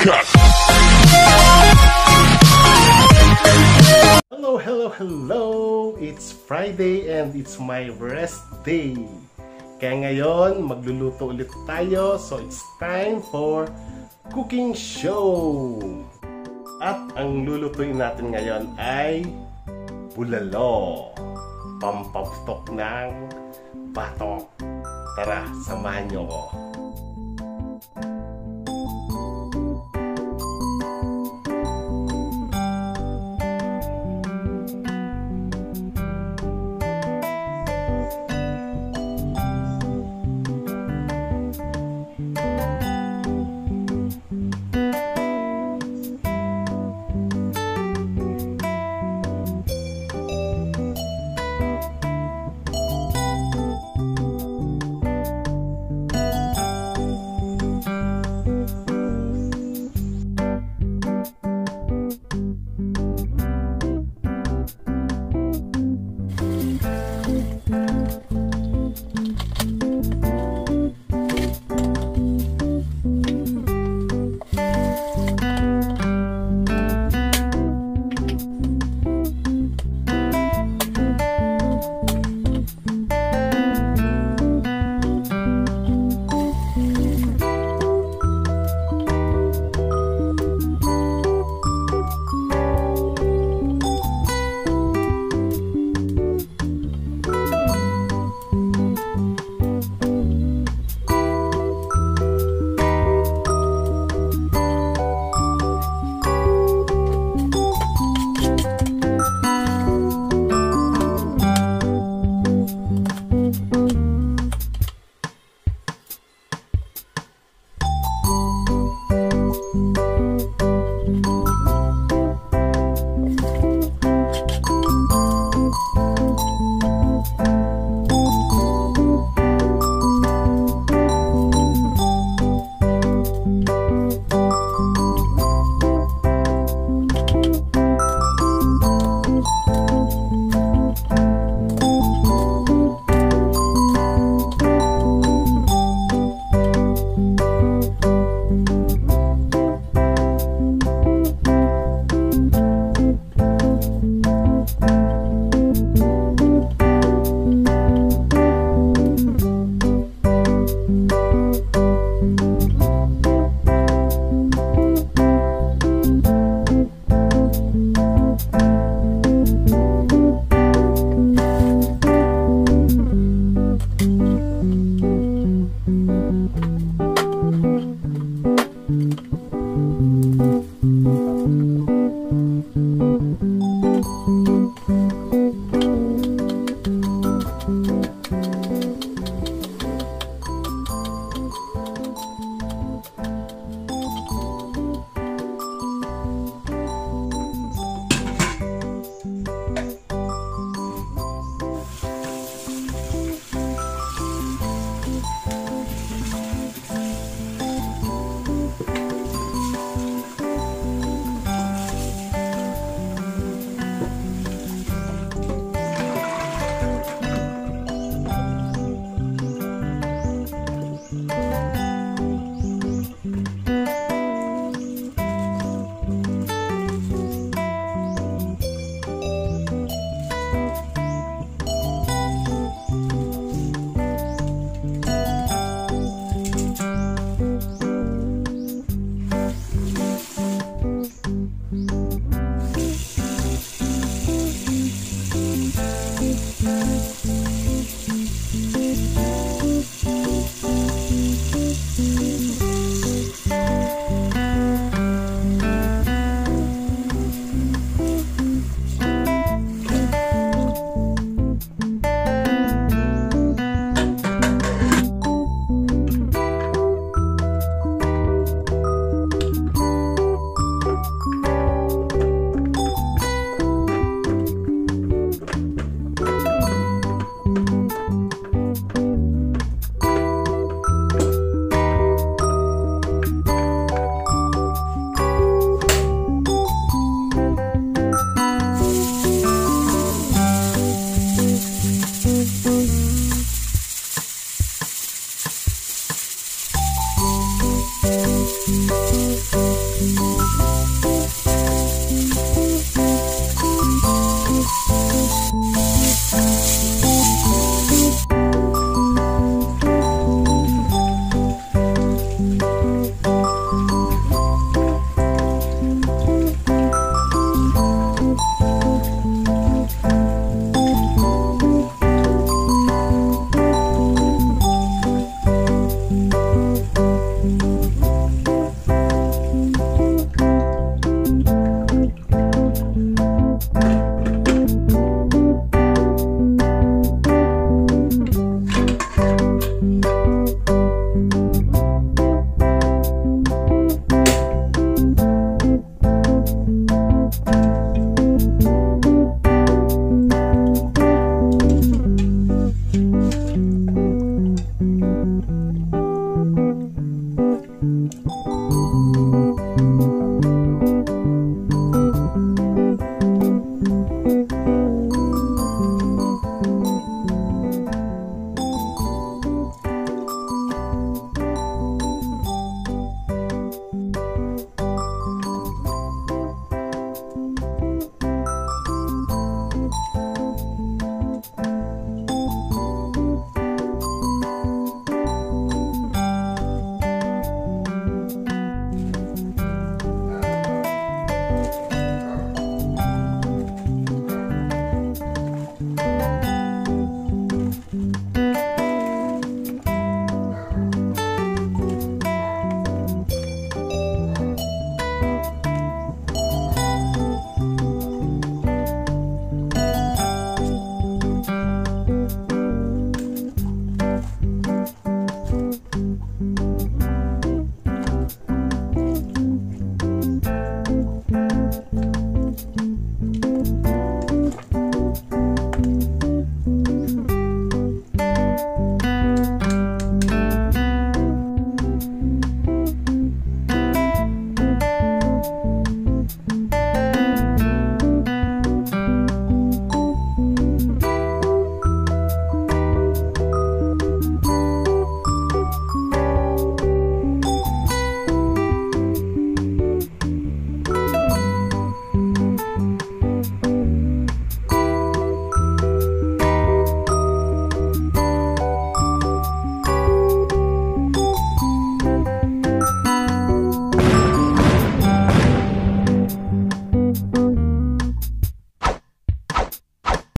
cut. Hello, hello, hello! It's Friday and it's my rest day. Kaya ngayon, magluluto ulit tayo. So it's time for cooking show. At ang lulutuin natin ngayon ay bulalo. Pampaptok ng batok. Tara, samahan niyo ko.